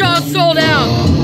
all sold out.